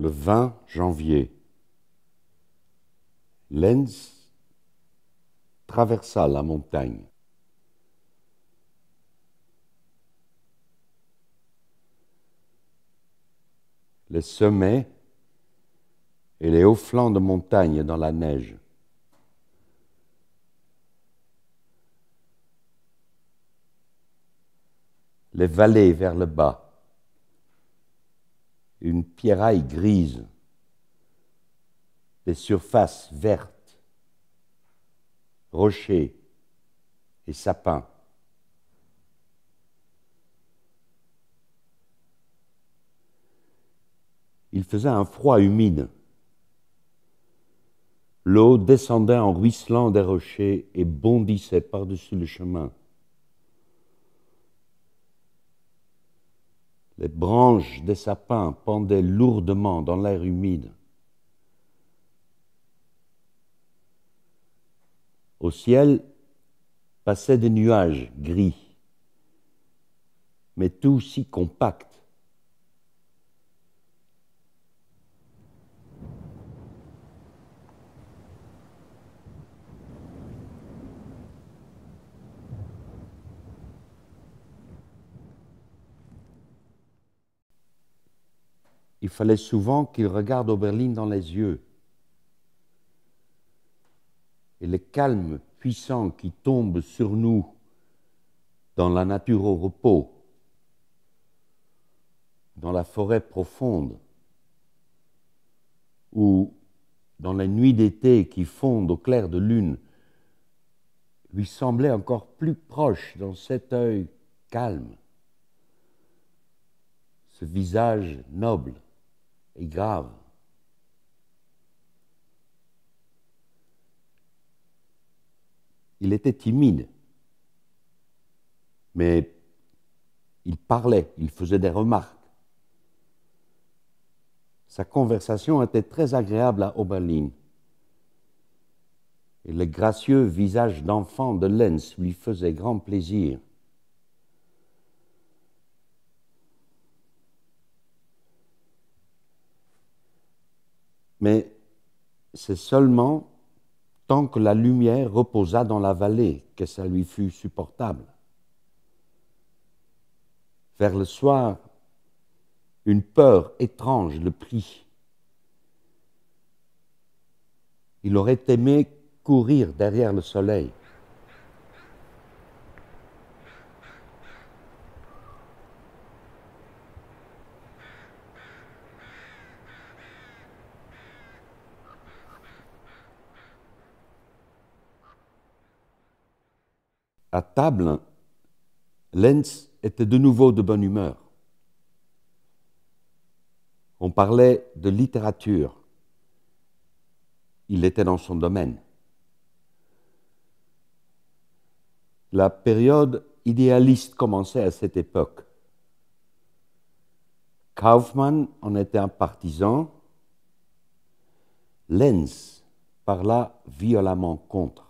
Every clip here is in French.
Le 20 janvier, Lenz traversa la montagne. Les sommets et les hauts flancs de montagne dans la neige. Les vallées vers le bas une pierraille grise, des surfaces vertes, rochers et sapins. Il faisait un froid humide. L'eau descendait en ruisselant des rochers et bondissait par-dessus le chemin. Les branches des sapins pendaient lourdement dans l'air humide. Au ciel passaient des nuages gris, mais tout si compacts il fallait souvent qu'il regarde Oberlin dans les yeux. Et le calme puissant qui tombe sur nous dans la nature au repos, dans la forêt profonde, ou dans les nuits d'été qui fondent au clair de lune, lui semblait encore plus proche dans cet œil calme, ce visage noble grave. Il était timide, mais il parlait, il faisait des remarques. Sa conversation était très agréable à Oberlin. Et le gracieux visage d'enfant de Lenz lui faisait grand plaisir. Mais c'est seulement tant que la lumière reposa dans la vallée que ça lui fut supportable. Vers le soir, une peur étrange le prit. Il aurait aimé courir derrière le soleil. À table, Lenz était de nouveau de bonne humeur. On parlait de littérature. Il était dans son domaine. La période idéaliste commençait à cette époque. Kaufmann en était un partisan. Lenz parla violemment contre.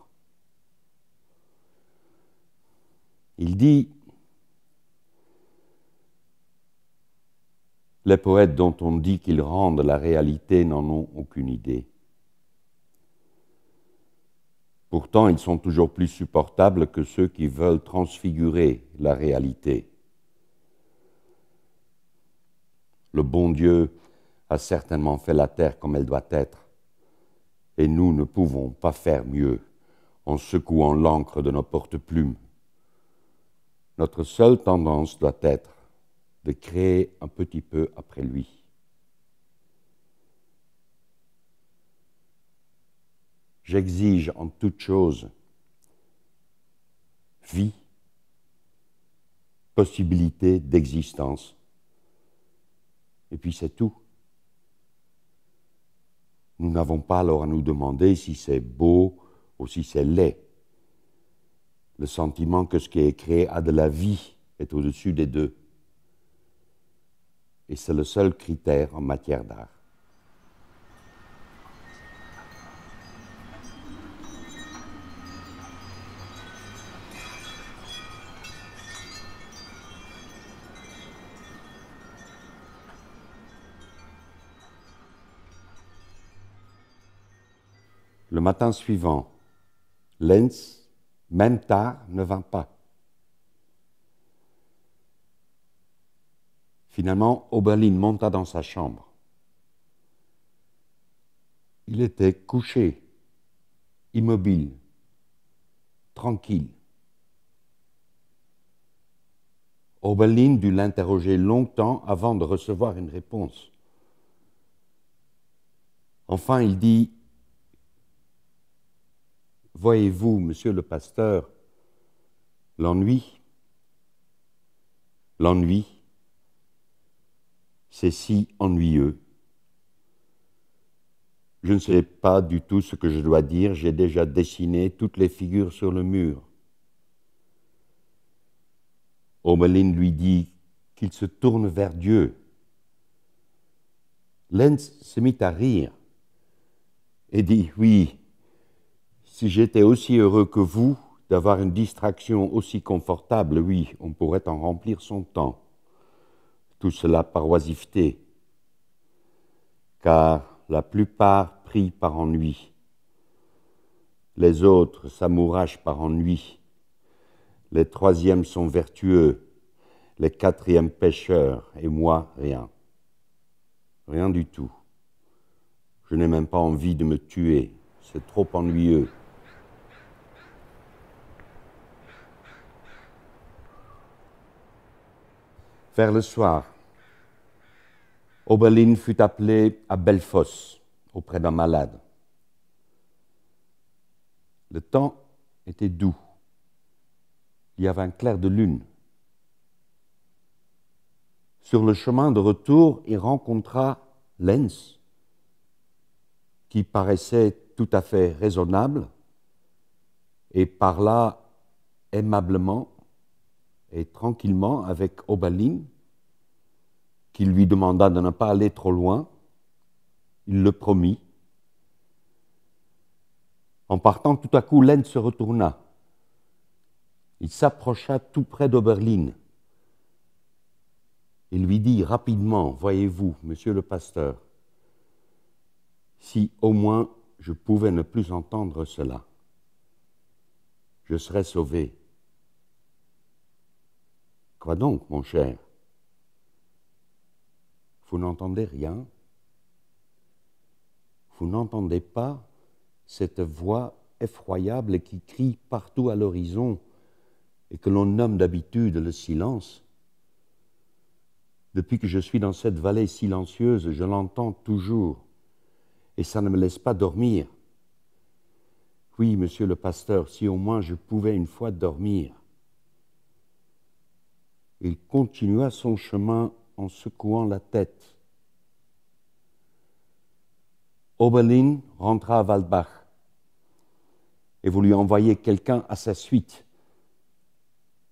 Il dit, les poètes dont on dit qu'ils rendent la réalité n'en ont aucune idée. Pourtant, ils sont toujours plus supportables que ceux qui veulent transfigurer la réalité. Le bon Dieu a certainement fait la terre comme elle doit être, et nous ne pouvons pas faire mieux en secouant l'encre de nos porte-plumes notre seule tendance doit être de créer un petit peu après lui. J'exige en toute chose vie, possibilité d'existence. Et puis c'est tout. Nous n'avons pas alors à nous demander si c'est beau ou si c'est laid le sentiment que ce qui est créé a de la vie est au-dessus des deux. Et c'est le seul critère en matière d'art. Le matin suivant, Lenz même tard, ne vint pas. Finalement, Oberlin monta dans sa chambre. Il était couché, immobile, tranquille. Oberlin dut l'interroger longtemps avant de recevoir une réponse. Enfin, il dit Voyez-vous, monsieur le pasteur, l'ennui? L'ennui, c'est si ennuyeux. Je ne sais pas du tout ce que je dois dire, j'ai déjà dessiné toutes les figures sur le mur. Omelin lui dit qu'il se tourne vers Dieu. Lenz se mit à rire et dit Oui, si j'étais aussi heureux que vous d'avoir une distraction aussi confortable, oui, on pourrait en remplir son temps. Tout cela par oisiveté, car la plupart prient par ennui. Les autres s'amourachent par ennui. Les troisièmes sont vertueux. Les quatrièmes pécheurs. Et moi, rien. Rien du tout. Je n'ai même pas envie de me tuer. C'est trop ennuyeux. Vers le soir, Oberlin fut appelé à Belfos auprès d'un malade. Le temps était doux. Il y avait un clair de lune. Sur le chemin de retour, il rencontra Lenz, qui paraissait tout à fait raisonnable et parla aimablement et tranquillement avec Oberlin, qui lui demanda de ne pas aller trop loin. Il le promit. En partant, tout à coup, Lenz se retourna. Il s'approcha tout près d'Oberlin. Il lui dit rapidement, Voyez-vous, monsieur le pasteur, si au moins je pouvais ne plus entendre cela, je serais sauvé. Quoi donc, mon cher? Vous n'entendez rien? Vous n'entendez pas cette voix effroyable qui crie partout à l'horizon et que l'on nomme d'habitude le silence? Depuis que je suis dans cette vallée silencieuse, je l'entends toujours et ça ne me laisse pas dormir. Oui, monsieur le pasteur, si au moins je pouvais une fois dormir. Il continua son chemin en secouant la tête. Oberlin rentra à Waldbach et voulut envoyer quelqu'un à sa suite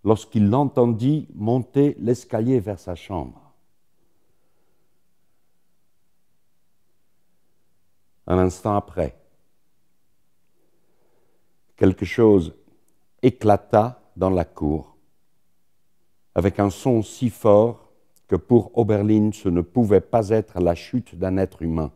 lorsqu'il l'entendit monter l'escalier vers sa chambre. Un instant après, quelque chose éclata dans la cour avec un son si fort que pour Oberlin ce ne pouvait pas être la chute d'un être humain.